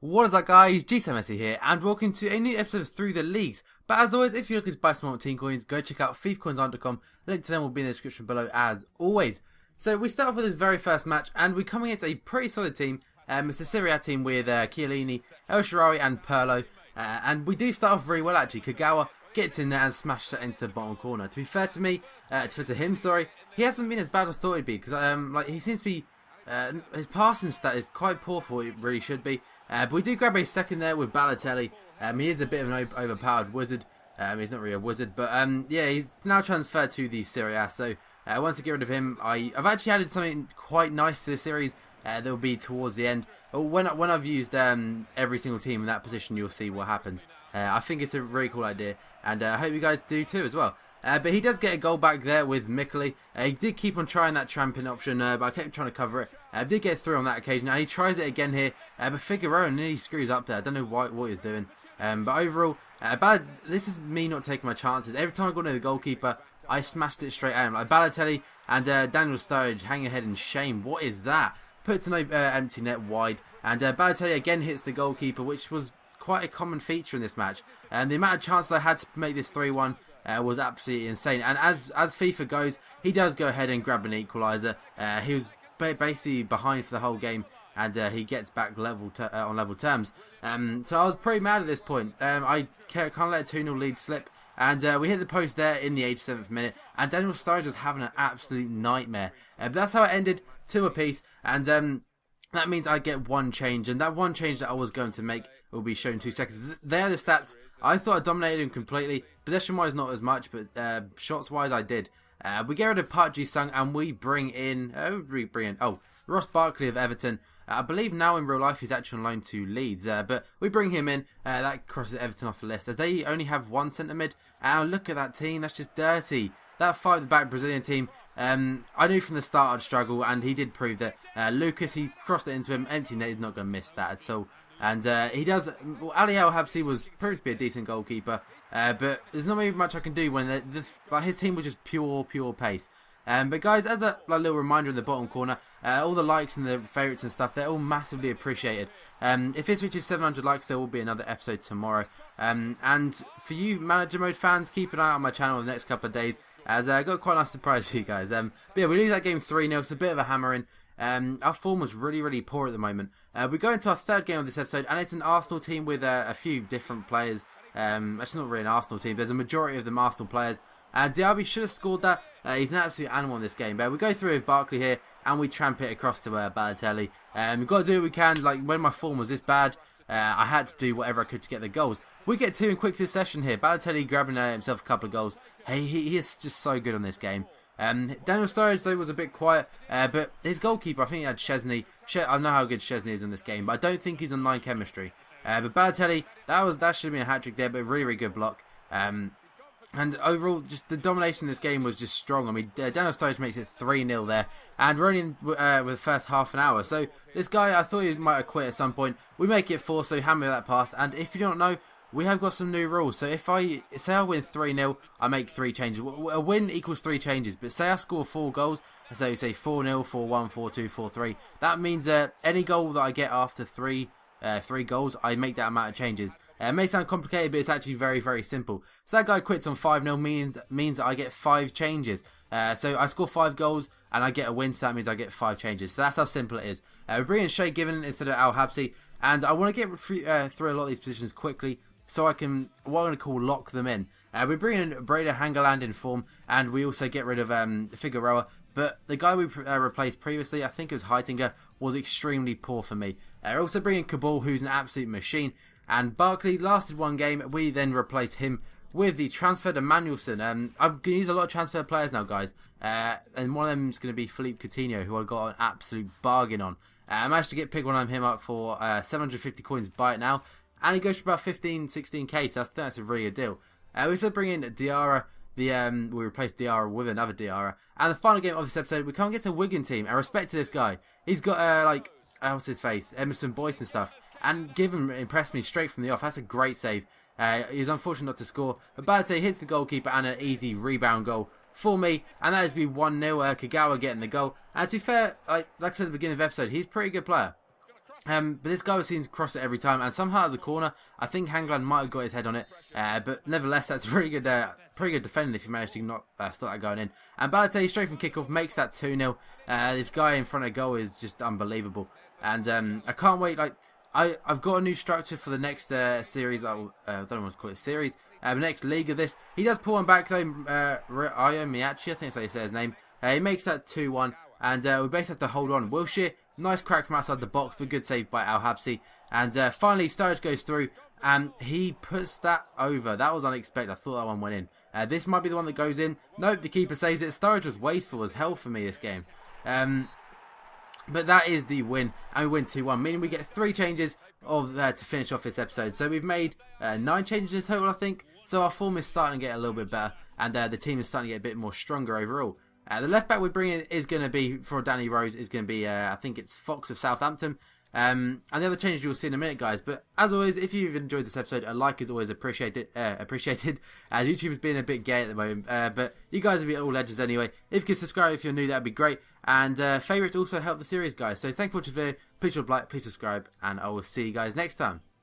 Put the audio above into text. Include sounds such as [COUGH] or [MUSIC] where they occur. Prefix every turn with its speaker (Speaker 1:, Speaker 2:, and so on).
Speaker 1: What is up guys, G Messi here and welcome to a new episode of Through the Leagues. But as always, if you're looking to buy some more team coins, go check out thiefcoins.com. Link to them will be in the description below as always. So we start off with this very first match and we come against a pretty solid team. Um, it's a Serie A team with uh, Chiellini, El Shaarawy and Pirlo. Uh, and we do start off very well actually. Kagawa gets in there and smashes it into the bottom corner. To be fair to me, uh, to to him, sorry, he hasn't been as bad as I thought he'd be because um, like he seems to be uh, his passing stat is quite poor for what it really should be. Uh, but we do grab a second there with Balotelli. Um, he is a bit of an overpowered wizard. Um, he's not really a wizard, but um, yeah, he's now transferred to the Serie A. So uh, once I get rid of him, I, have actually added something quite nice to the series. Uh, that will be towards the end. When when I've used um, every single team in that position, you'll see what happens. Uh, I think it's a really cool idea, and uh, I hope you guys do too as well. Uh, but he does get a goal back there with Miccoli. Uh, he did keep on trying that tramping option, uh, but I kept trying to cover it. Uh, did get through on that occasion, and he tries it again here. Uh, but Figueroa nearly screws up there. I don't know why, what he's doing. Um, but overall, uh, bad. This is me not taking my chances. Every time I go near the goalkeeper, I smashed it straight at him. Like Balotelli and Daniel Sturridge hang ahead in shame. What is that? Puts an empty net wide, and Balotelli again hits the goalkeeper, which was quite a common feature in this match. And the amount of chances I had to make this 3-1 uh, was absolutely insane. And as as FIFA goes, he does go ahead and grab an equaliser. Uh, he was basically behind for the whole game, and uh, he gets back level uh, on level terms. Um, so I was pretty mad at this point. Um, I can't, let a 2 0 lead slip. And uh, we hit the post there in the 87th minute, and Daniel Sturridge was having an absolute nightmare. Uh, but that's how it ended, two apiece, and um, that means I get one change, and that one change that I was going to make will be shown two seconds. There are the stats. I thought I dominated him completely. Possession wise, not as much, but uh, shots wise, I did. Uh, we get rid of Park Ji Sung and we bring in. Uh, we bring in. Oh, Ross Barkley of Everton. Uh, I believe now in real life he's actually on loan to Leeds, uh, but we bring him in. Uh, that crosses Everton off the list as they only have one centre mid. And look at that team, that's just dirty. That five back Brazilian team. Um, I knew from the start I'd struggle, and he did prove that. Uh, Lucas, he crossed it into him, empty net, he's not going to miss that at all. And uh, he does. Well, Ali El Habsi was proved to be a decent goalkeeper, uh, but there's not really much I can do when like his team was just pure, pure pace. Um, but guys, as a like, little reminder in the bottom corner, uh, all the likes and the favourites and stuff, they're all massively appreciated. Um, if this reaches 700 likes, there will be another episode tomorrow. Um, and for you manager mode fans, keep an eye on my channel in the next couple of days, as uh, I got quite a nice surprise for you guys. Um, but yeah, we lose that game 3 0, it's a bit of a hammering. Um, our form was really, really poor at the moment. Uh, we go into our third game of this episode, and it's an Arsenal team with uh, a few different players. Um, it's not really an Arsenal team. There's a majority of them Arsenal players. And Diaby should have scored that. Uh, he's an absolute animal in this game. But we go through with Barkley here, and we tramp it across to uh, Balotelli. Um, we've got to do what we can. Like, when my form was this bad, uh, I had to do whatever I could to get the goals. We get two in quick succession here. Balotelli grabbing uh, himself a couple of goals. Hey, he, he is just so good on this game. Um, Daniel Sturridge though was a bit quiet, uh, but his goalkeeper, I think he had Szczesny. I know how good Szczesny is in this game, but I don't think he's on line chemistry. Uh, but Balotelli, that was that should have been a hat trick there, but really, really good block. Um, and overall, just the domination in this game was just strong. I mean, Daniel Sturridge makes it 3 0 there. And we're only in, uh, with the first half an hour. So this guy, I thought he might have quit at some point. We make it 4, so hammer that pass. And if you don't know, we have got some new rules. So if I say I win 3 0, I make three changes. A win equals three changes. But say I score four goals, so you say 4 0, 4 1, 4 2, 4 3. That means uh, any goal that I get after three uh, three goals, I make that amount of changes. Uh, it may sound complicated, but it's actually very, very simple. So that guy quits on 5 0 means, means that I get five changes. Uh, so I score five goals and I get a win, so that means I get five changes. So that's how simple it is. Uh, we're bringing Shay Given instead of Al Habsi, and I want to get through, uh, through a lot of these positions quickly so I can what I'm going to call lock them in. Uh, we bring in Brede Hangeland in form, and we also get rid of um, Figueroa. But the guy we uh, replaced previously, I think it was Heitinger, was extremely poor for me. Uh, also bring in Kaboul, who's an absolute machine. And Barkley lasted one game. We then replace him with the transfer to Manuelson. Um, I'm going to use a lot of transfer players now, guys. Uh, and one of them is going to be Philippe Coutinho, who I got an absolute bargain on. Uh, I managed to get pick one of him up for uh, 750 coins buy it now and he goes for about 15, 16k. So that's, that's a really good deal. Uh, we also bring in Diarra. The um, we replaced Diarra with another Diarra. And the final game of this episode, we come against a Wigan team. And respect to this guy, he's got uh, like uh, what's his face, Emerson Boyce and stuff. And Given impressed me straight from the off. That's a great save. Uh, he's unfortunate not to score. But Balotelli hits the goalkeeper and an easy rebound goal for me, and that is to be 1 0. Uh, Kagawa getting the goal. And to be fair, like, like I said at the beginning of the episode, he's a pretty good player. Um, but this guy was seen to cross it every time, and somehow as a corner, I think Hangeland might have got his head on it. Uh, but nevertheless, that's pretty good, uh, pretty good defending if you manage to not uh, stop that going in. And Balotelli straight from kickoff makes that 2 0. Uh, this guy in front of goal is just unbelievable, and um, I can't wait. Like I, I've got a new structure for the next uh, series. I, uh, don't know what to call it. Series, uh, next league of this. He does pull one back though. Uh, Miyaichi, I think that's how you say his name. He makes that 2 1, and we basically have to hold on. Wilshere, nice crack from outside the box, but good save by Al Habsi. And uh, finally, Sturridge goes through, and he puts that over. That was unexpected. I thought that one went in. Uh, this might be the one that goes in. Nope, the keeper saves it. Sturridge was wasteful as hell for me this game. Um, but that is the win, and we win 2 1, meaning we get three changes of uh, to finish off this episode. So we've made uh, nine changes in total, I think. So our form is starting to get a little bit better, and uh, the team is starting to get a bit more stronger overall. Uh, the left back we're bringing is going to be for Danny Rose is going to be uh, I think it's Fox of Southampton. Um, and the other changes you'll see in a minute, guys. But as always, if you've enjoyed this episode, a like is always appreciated. Uh, appreciated. [LAUGHS] As YouTube is being a bit gay at the moment, uh, but you guys are all legends anyway. If you could subscribe if you're new, that'd be great. And uh, favourites also help the series, guys. So thank you for watching the. Please like, please subscribe, and I will see you guys next time.